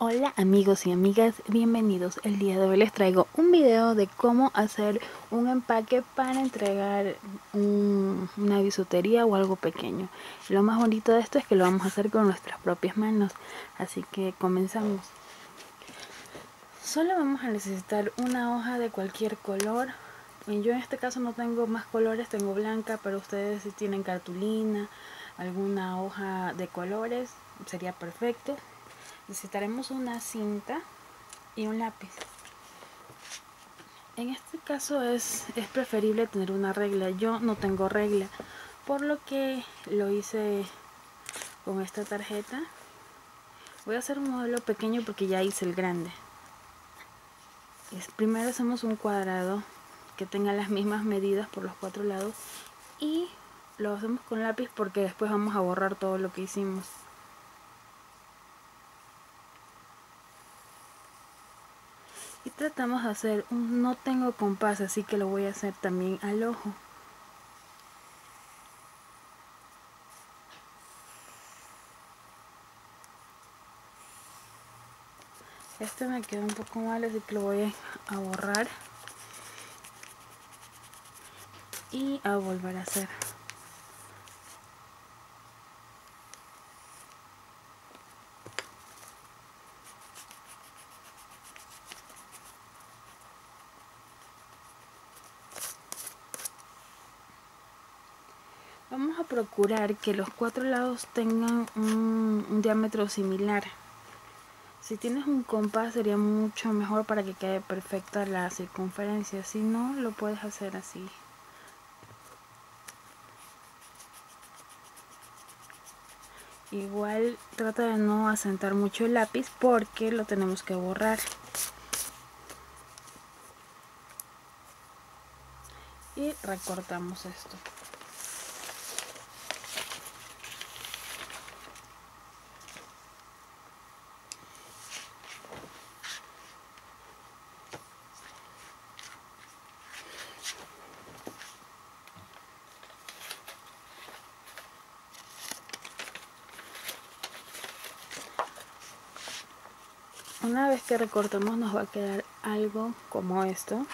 Hola amigos y amigas, bienvenidos. El día de hoy les traigo un video de cómo hacer un empaque para entregar una bisutería o algo pequeño. Lo más bonito de esto es que lo vamos a hacer con nuestras propias manos, así que comenzamos. Solo vamos a necesitar una hoja de cualquier color. Yo en este caso no tengo más colores, tengo blanca, pero ustedes si tienen cartulina, alguna hoja de colores, sería perfecto necesitaremos una cinta y un lápiz. En este caso es, es preferible tener una regla. Yo no tengo regla por lo que lo hice con esta tarjeta. Voy a hacer un modelo pequeño porque ya hice el grande. Primero hacemos un cuadrado que tenga las mismas medidas por los cuatro lados y lo hacemos con lápiz porque después vamos a borrar todo lo que hicimos tratamos de hacer un no tengo compás así que lo voy a hacer también al ojo. Este me quedó un poco mal así que lo voy a borrar y a volver a hacer Vamos a procurar que los cuatro lados tengan un, diámetro similar. Si tienes un compás sería mucho mejor para que quede perfecta la circunferencia. Si no, lo puedes hacer así. Igual trata de no asentar mucho el lápiz porque lo tenemos que borrar. Y recortamos esto. Una vez que recortamos nos va a quedar algo como esto.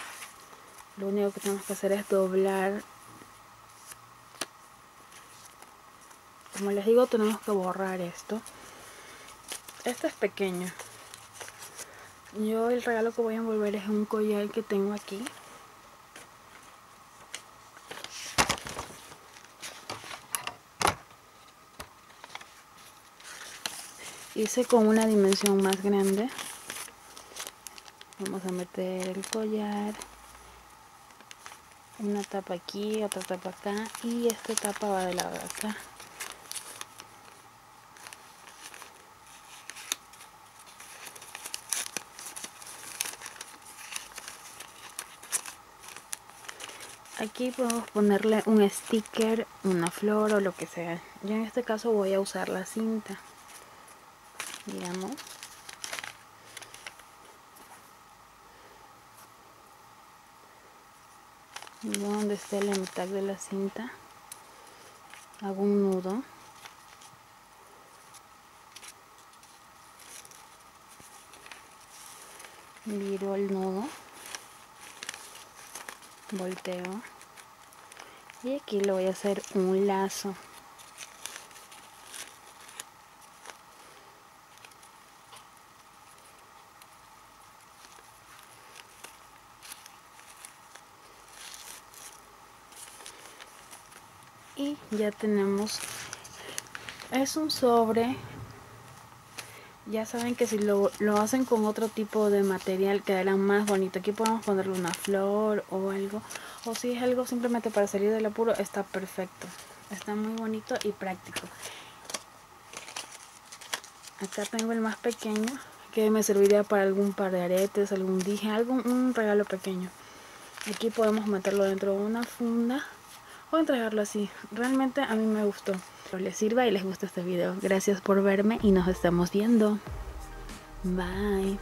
Lo único que tenemos que hacer es doblar. Como les digo tenemos que borrar esto. Este es pequeño. Yo el regalo que voy a envolver es un collar que tengo aquí. Hice con una dimensión más grande vamos a meter el collar. Una tapa aquí, otra tapa acá. Y esta tapa va de lado de acá aquí podemos ponerle un sticker, una flor o lo que sea. Yo en este caso voy a usar la cinta. Digamos donde esté la mitad de la cinta. Hago un nudo. Viro el nudo. Volteo. Y aquí le voy a hacer un lazo ya tenemos es un sobre. Ya saben que si lo, hacen con otro tipo de material quedará más bonito aquí podemos ponerle una flor o algo o si es algo simplemente para salir del apuro está perfecto está muy bonito y práctico. Acá tengo el más pequeño que me serviría para algún par de aretes algún dije algún un regalo pequeño. Aquí podemos meterlo dentro de una funda o entregarlo así. Realmente a mí me gustó. Les sirva y les guste este video. Gracias por verme y nos estamos viendo. Bye.